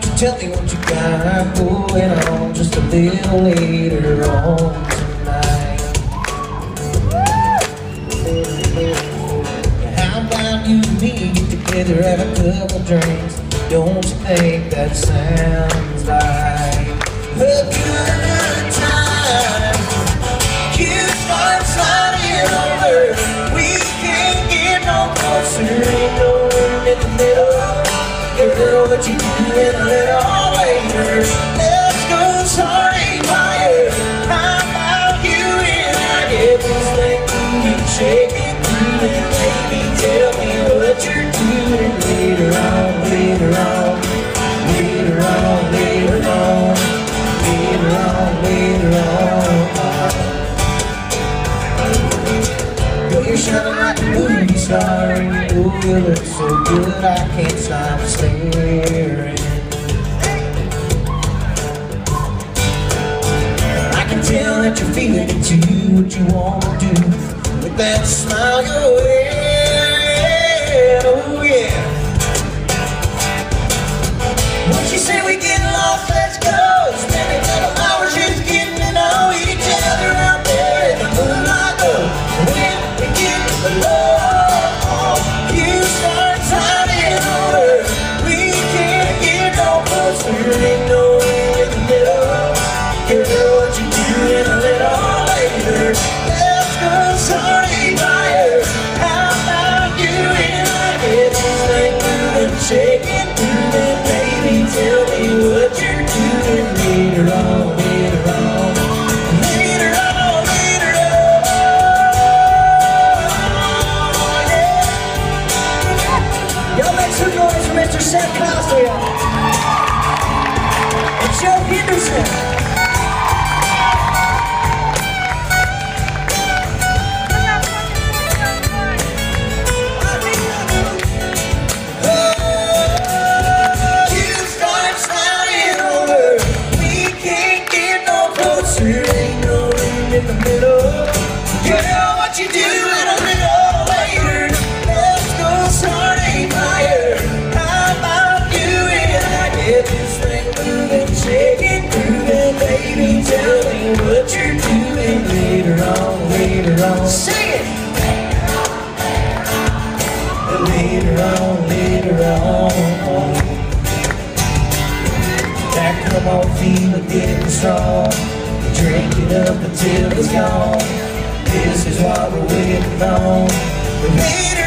Tell me what you got going on just a little later on tonight. How about you and me get together, have a couple drinks? Don't you think that sounds like a good time? You start sliding over, we can't get no closer, ain't no room in the middle. Girl, what you doing a little later? Let's go, sorry, fire. How about you and I get this thing moving, shaking, moving, baby? Tell me what you're doing later on, later on, later on, later on, later on, later on. Girl, you're shining like a movie star, and you know you look so good, I can't stop staring. I can tell that you're feeling it too, what you want to do with that smile you're wearing. Shaking, moving, baby? Tell me what you're doing later on, make some noise for Mr. Seth Costa. And Joe Henderson. Come on, feeling getting strong. Drink it up until it's gone. This is what we're waiting on. Later on,